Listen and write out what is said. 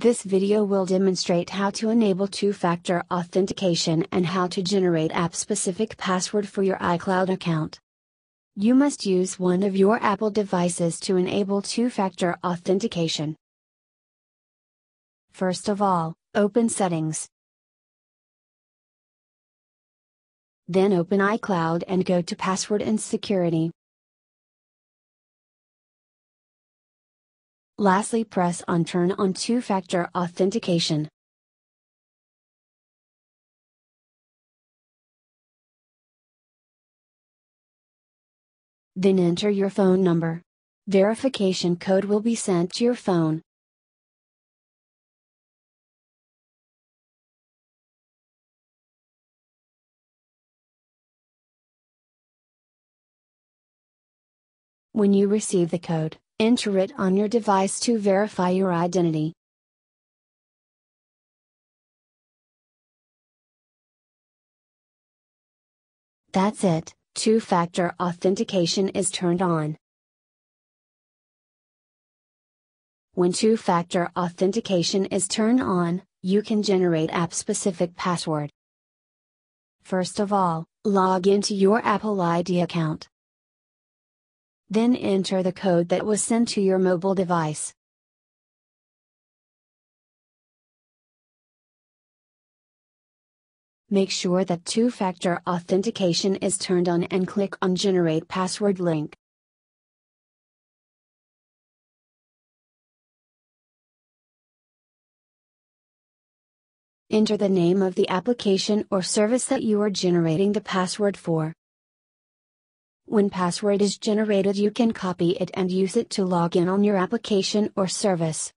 This video will demonstrate how to enable two-factor authentication and how to generate app-specific password for your iCloud account. You must use one of your Apple devices to enable two-factor authentication. First of all, open Settings. Then open iCloud and go to Password and Security. Lastly press on Turn on Two-Factor Authentication. Then enter your phone number. Verification code will be sent to your phone. When you receive the code, Enter it on your device to verify your identity. That's it, two-factor authentication is turned on. When two-factor authentication is turned on, you can generate app-specific password. First of all, log into your Apple ID account. Then enter the code that was sent to your mobile device. Make sure that two-factor authentication is turned on and click on Generate Password link. Enter the name of the application or service that you are generating the password for. When password is generated you can copy it and use it to log in on your application or service.